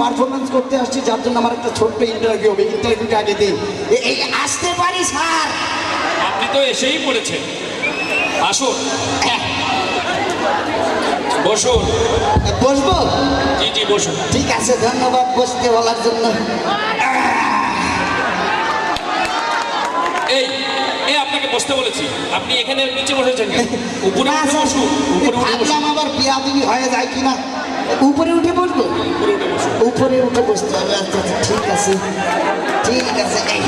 Performance করতে আসছি যার জন্য আমার একটা ছোট্ট ইন্টারভিউ হবে। ইন্টারভিউটা আগে দিই। এই আসতে পারি স্যার? আপনি তো এসেই পড়েছেন। আসুন। বসুন। বসবো? জি জি বসুন। ঠিক আছে ধন্যবাদ বসতে বলার জন্য। এই এই আপনাকে বসতে বলেছি। আপনি এখানে নিচে বসেছেন উপরে বসুন উপরে ভাবলাম আবার বিয়া হয়ে যায় কিনা। উপরে উঠে বসবো? উপরে উঠে বসতে হবে। আচ্ছা আচ্ছা ঠিক আছে ঠিক আছে এই।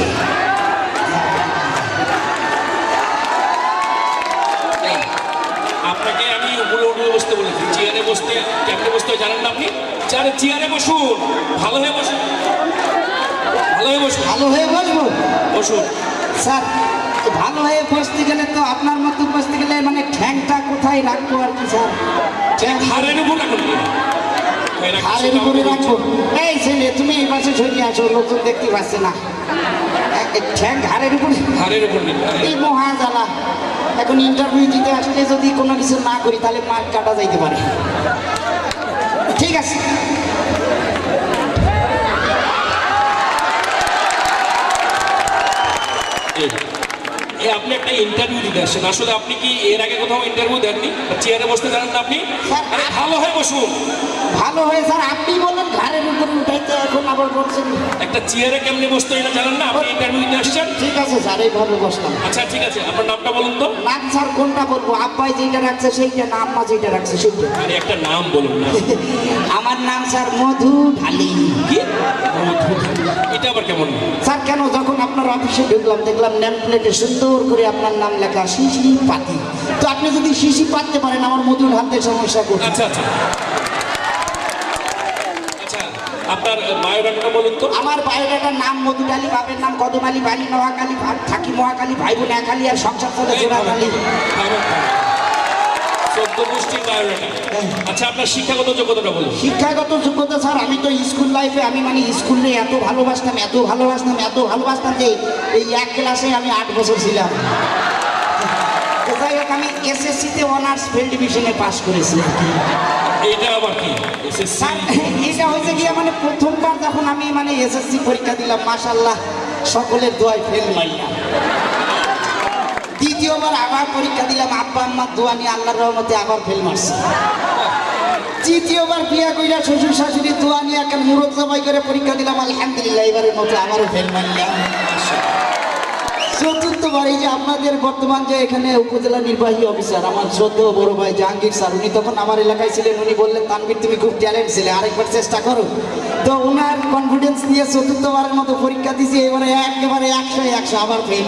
আপনাকে আমি উপরে উঠে বসতে বলেছি। চেয়ারে বসতে কেমনে বসতে জানেন না আপনি? চেয়ারে চেয়ারে বসুন ভালো হয়ে বসুন। ভালো হয়ে বসুন। ভালো হয়ে বসবো? বসুন। স্যার ভালো হয়ে বসতে গেলে তো আপনার মতো বসতে গেলে মানে ঠ্যাংটা কোথায় রাখব আর কি স্যার? ঠ্যাং হারের উপর রাখুন, হাড়ের উপরে রাখব এই ছেলে তুমি এই পাশে সরিয়ে আসো লোকজন দেখতে পাচ্ছে না। ঠ্যাং উপরে উপর এই মহা জ্বালা এখন ইন্টারভিউ দিতে আসলে যদি কোনো কিছু না করি তাহলে কাটা যাইতে পারে। ঠিক আছে। আপনি একটা ইন্টারভিউ দিতে আসছেন আসলে আপনি কি এর আগে কোথাও ইন্টারভিউ দেননি? চেয়ারে বসতে জানেন না আপনি ভালো হয়ে বসুন। ভালো হয়ে স্যার আপনি বলেন ঘাড়ের উপরে উঠাইতে এখন আবার বলছেন। একটা চেয়ারে কেমনে বসতে না জানেন না? আপনি ইন্টারভিউ দিতে আসছেন? ঠিক আছে স্যার এইভাবে বসলাম। আচ্ছা ঠিক আছে। আপনার নামটা বলুন তো। নাম স্যার কোনটা বলব? আব্বাই যেটা রাখছে সেইটা না আম্মা যেটা রাখছে সেইটা। আরে একটা নাম বলুন না। আমার নাম স্যার মধু ঢালি। কি? এটা আবার কেমন? স্যার কেন? যখন আপনার অফিসে ঢুকলাম দেখলাম নেম প্লেটে সুন্দর করে আপনার নাম লেখা শিশি পাতি। তো আপনি যদি শিশি পাততে পারেন আমার মধুর হাতে সমস্যা করছে। আচ্ছা আচ্ছা। আপনার বায়োডাটাটা বলুন তো। আমার বায়োডাটার নাম মধুর আলী বাপের নাম কদম আলী বালি নোয়াখালী থাকি মহাকালী ভাই বোন একালি আর সংসার চলে বায়োডাটা আচ্ছা আপনার শিক্ষাগত যোগ্যতাটা বলুন। শিক্ষাগত যোগ্যতা স্যার আমি তো স্কুল লাইফে আমি মানে স্কুলে এত ভালোবাসতাম এত ভালোবাসতাম এত ভালোবাসতাম যে এই এক ক্লাসে আমি আট বছর ছিলাম। তো যাই হোক আমি এসএসসিতে অনার্স ফিল্ড ডিভিশনে পাস করেছি এটা মানে প্রথমবার যখন আমি মানে পরীক্ষা দিলাম সকলের দোয়ায় ফেল মারলাম দ্বিতীয়বার আবার পরীক্ষা দিলাম, আব্বা আল্লাহর আবার ফেল মারছি। তৃতীয়বার বিয়া কইরা শ্বশুর শাশুড়ি দোয়া নিয়ে একটা মুরত জবাই করে পরীক্ষা দিলাম, আলহামদুলিল্লাহ, এবারের মতো আবারও ফেল মারলাম চতুর্থবার পারি যে আপনাদের বর্তমান যে এখানে উপজেলা নির্বাহী অফিসার, আমার শ্রদ্ধ বড় ভাই জাহাঙ্গীর স্যার, উনি তখন আমার এলাকায় ছিলেন, উনি বললেন তানবীর তুমি খুব ট্যালেন্ট ছিলে, আরেকবার চেষ্টা করো। তো ওনার কনফিডেন্স নিয়ে চতুর্থবারের মতো পরীক্ষা দিয়েছি এবারে একেবারে একশো একশো, আবার ফেল